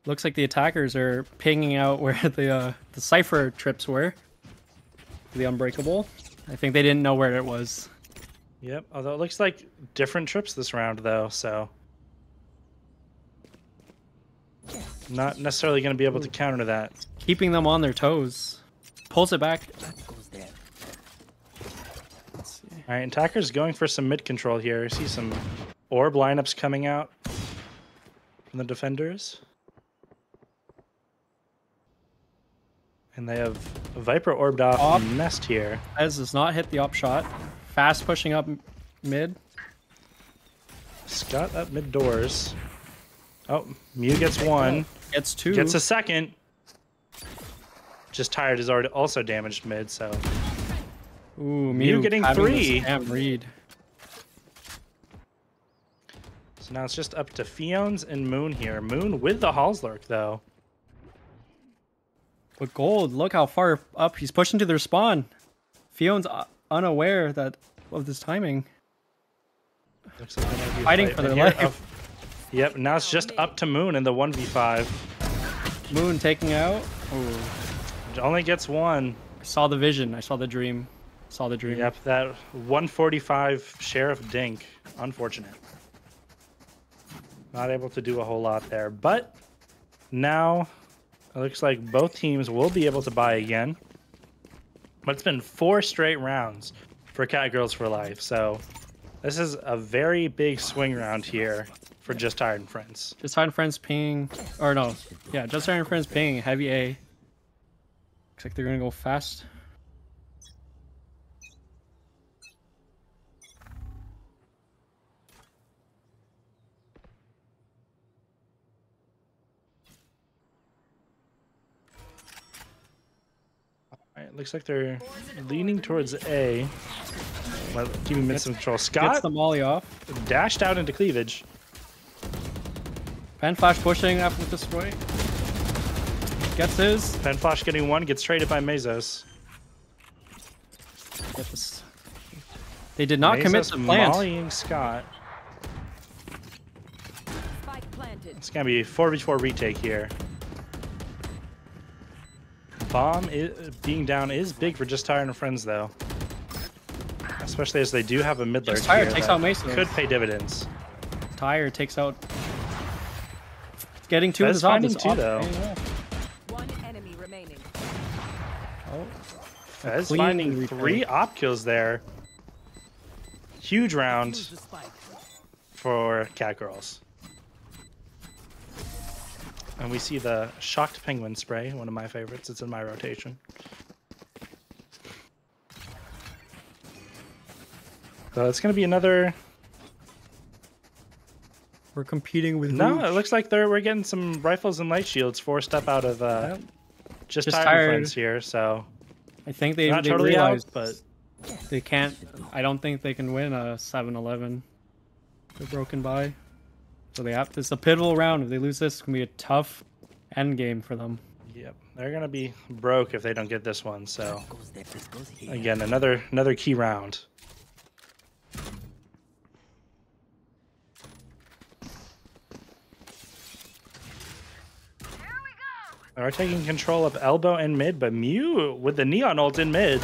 Looks like the attackers are pinging out where the uh, the Cypher trips were. The unbreakable. I think they didn't know where it was. Yep. Although it looks like different trips this round though, so not necessarily going to be able to counter that. Keeping them on their toes. Pulls it back. That goes there. All right, attackers going for some mid control here. I see some orb lineups coming out from the defenders. And they have Viper orbed off Op. Nest here. Ez does not hit the up shot. Fast pushing up mid. Scott up mid doors. Oh, Mew gets one. Gets two. Gets a second. Just tired is already also damaged mid, so Ooh, Mew Mew getting having the three. spam read. so now it's just up to Fion's and Moon here. Moon with the Halslurk though. But Gold, look how far up he's pushing to their spawn. Fion's uh, unaware that of this timing. Looks like there might be a Fighting fight for their life. Yep, now it's just up to Moon in the 1v5. Moon taking out. Ooh, only gets one. I saw the vision. I saw the dream. Saw the dream. Yep, that 145 Sheriff Dink. Unfortunate. Not able to do a whole lot there. But now it looks like both teams will be able to buy again. But it's been four straight rounds for Cat Girls for Life. So this is a very big swing round here for Just Tired and Friends. Just Tired and Friends ping. Or no. Yeah, Just Tired and Friends ping. Heavy A. Looks like they're going to go fast. Alright, looks like they're leaning towards A. Well, keeping mid control. Scott Gets the molly off. dashed out into cleavage. Pen Flash pushing up with the destroy. gets his. Pen Flash getting one, gets traded by Mezos. Get this. They did not commit Mezos to plant. mollying Scott. Spike planted. It's gonna be 4v4 retake here. Bomb i being down is big for just tired and friends though. Especially as they do have a mid lurk Just Tired here takes out Mason. Could pay dividends. Tire takes out. Getting two Fez is off. finding two, off. though. One enemy remaining. Oh, Fez finding retake. three op kills there. Huge round Use the spike. for Cat Girls. And we see the shocked penguin spray, one of my favorites. It's in my rotation. So it's going to be another. We're competing with. No, Rouge. it looks like they're we're getting some rifles and light shields four step out of uh, just, Just tired, tired. friends here. So I think they, not they totally out, realized but they can't. I don't think they can win a 7-Eleven. They're broken by. So they have. To. It's a pivotal round. If they lose this, it's gonna be a tough end game for them. yep, they're gonna be broke if they don't get this one. So Goes there, this goes here. again, another another key round. They're taking control of elbow and mid, but Mew with the neon ult in mid.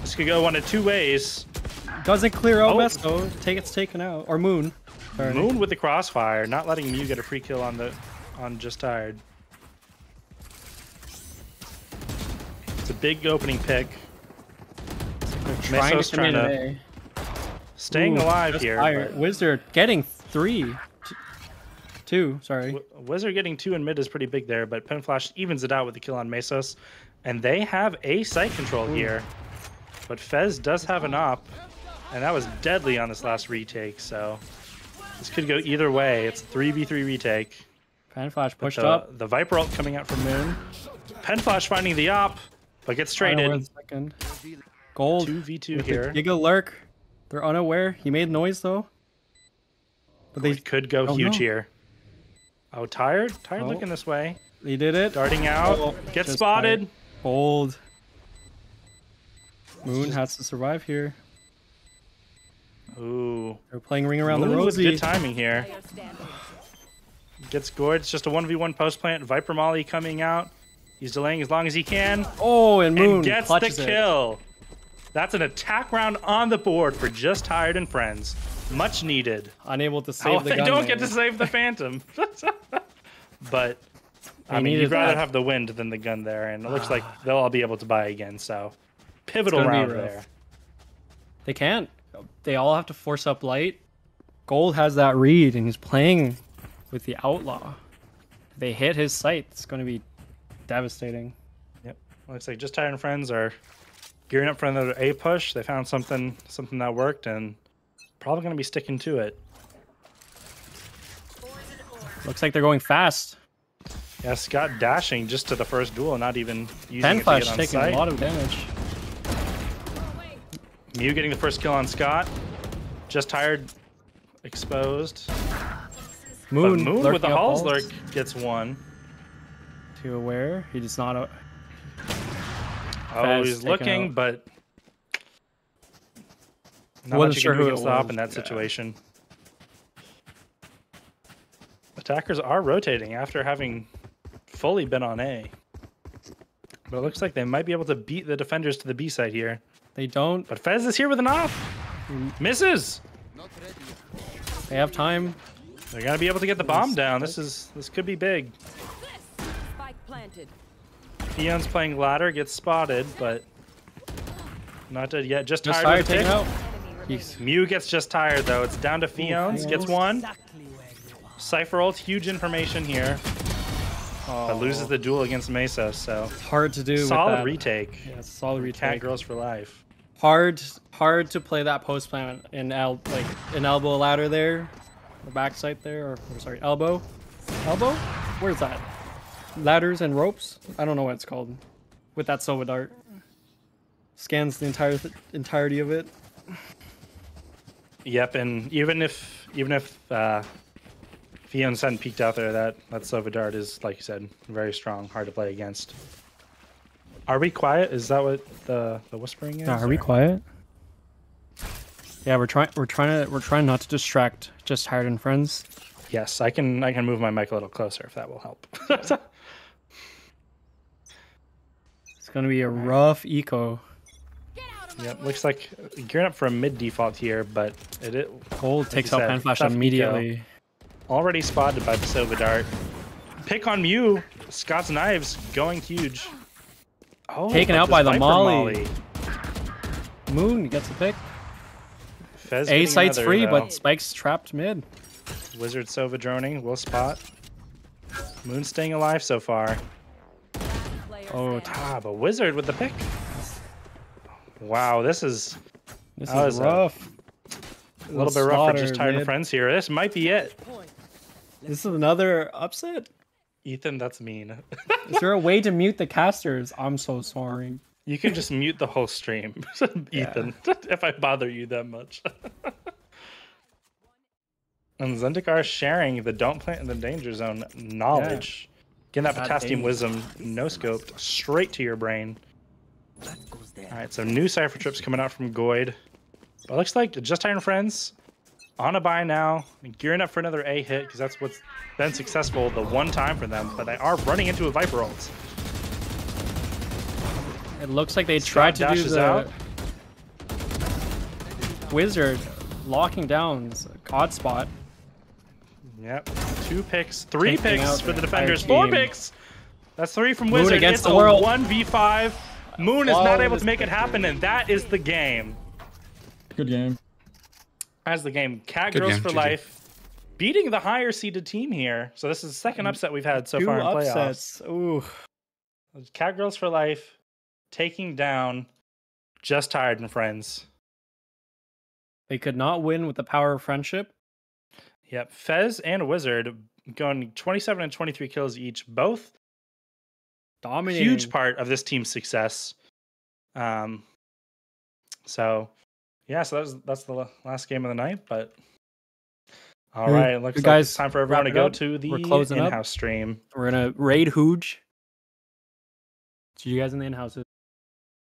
This could go one of two ways. Doesn't clear out Oh. Take it's taken out or Moon. Sorry. Moon with the crossfire, not letting Mew get a free kill on the on just tired. It's a big opening pick. They're trying Meso's to trying to- Staying Ooh, alive here. Wizard getting three. Two, sorry. Wizard getting two in mid is pretty big there, but Pen Flash evens it out with the kill on Mesos. And they have a site control here. But Fez does have an op. And that was deadly on this last retake, so this could go either way. It's a 3v3 retake. Penflash pushed the, up. The Viper ult coming out from Moon. Pen Flash finding the op, but gets traded. Second. Gold. 2v2 with here. Giga lurk. They're unaware. He made noise though. But they It could go huge know. here. Oh, tired? Tired Oh. looking this way. they did it. Darting out. Oh, Gets just spotted. tired. Gold. Moon has to survive here. Ooh. They're playing ring around Moon the rosy. good timing here. Gets gored. It's just a 1v1 post plant. Viper Molly coming out. He's delaying as long as he can. Oh, and Moon and gets the it. kill. That's an attack round on the board for Just Tired and Friends. Much needed. Unable to save Oh, the they gun. don't get to save the Phantom. but, I They mean, you'd rather that. have the wind than the gun there. And it looks like ah. they'll all be able to buy again. So, pivotal round there. They can't. They all have to force up light. Gold has that read, and he's playing with the outlaw. If they hit his sight, it's going to be devastating. Yep. Looks like Just Tired and Friends are gearing up for another A push. They found something something that worked and probably going to be sticking to it. Looks like they're going fast. Yeah, Scott dashing just to the first duel, not even using Pen it to Flash get on taking sight. a lot of damage. Mew getting the first kill on Scott. Just tired, exposed. Moon, Moon with the Halls lurk gets one. Too aware. He does not. uh, Oh, Fez he's looking, out. but not Wasn't sure who it stop was, in that yeah. situation. Attackers are rotating after having fully been on A. But it looks like they might be able to beat the defenders to the B side here. They don't. But Fez is here with an op. Misses. They have time. They're gonna be able to get the bomb down. This is this could be big. Spike playing ladder, gets spotted, but not dead yet. Just, Just tired. Tired with a taking pick. out. Enemy He's Mew gets just tired though. It's down to Fion's. Gets one. Exactly where you are. Cypher ult, huge information here. But oh. loses the duel against Mesa, so hard to do. solid retake. Yeah, solid Cat retake. girls for life. Hard, hard to play that post plant in el like an elbow ladder there, the backside there, or, or sorry, elbow, elbow. Where's that? Ladders and ropes. I don't know what it's called. With that Sova dart, scans the entire entirety of it. Yep, and even if even if uh, If Eons hadn't peeked out there, that that Sova Dart is, like you said, very strong, hard to play against. Are we quiet? Is that what the the whispering is? Are we quiet? Yeah, we're trying. We're trying to. We're trying not to distract just tired and friends. Yes, I can. I can move my mic a little closer if that will help. It's gonna be a rough eco. Yep, looks like gearing up for a mid default here, but it, it Gold takes you out Pen Flash tough eco. immediately. Already spotted by the Sova Dart. Pick on Mew. Scott's knives going huge. Oh, Taken out by the Viper Molly. Moon gets a pick. Fez A getting site's another, free, though. but Spike's trapped mid. Wizard Sova droning. Will spot. Moon staying alive so far. Oh, standing. Ah, but Wizard with the pick. Wow, this is This is was a rough. a little bit rough for just tired mid. friends here. This might be it. This is another upset. Ethan, that's mean. Is there a way to mute the casters? I'm so sorry. You can just mute the whole stream, Ethan, if I bother you that much. and Zendikar sharing the don't plant in the danger zone knowledge. Getting that potassium wisdom no scoped straight to your brain. Alright, so new Cypher Trips coming out from Goid. But looks like Just Iron Friends on a buy now, gearing up for another A hit, because that's what's been successful the one time for them, but they are running into a Viper ult. It looks like they Scott tried to do the out. Wizard locking down odd spot. Yep, two picks, three Taking picks for the defenders, four picks! That's three from Wizard, it's a 1v5. Moon is not able to make it victory. happen, and that is the game. Good game. As the game, Cat Good Girls game, for GG. life, beating the higher seeded team here. So this is the second upset we've had so Two far in playoffs. upsets. Ooh. Cat Girls for Life taking down Just Tired and Friends. They could not win with the power of friendship. Yep, Fez and Wizard going 27 and 23 kills each, both Dominating. huge part of this team's success. Um, so yeah, so that's that's the last game of the night. But all Good- right, it looks like guys, it's time for everyone to go up. to the We're closing up. in-house stream. We're gonna raid Hooge. See you guys in the in houses.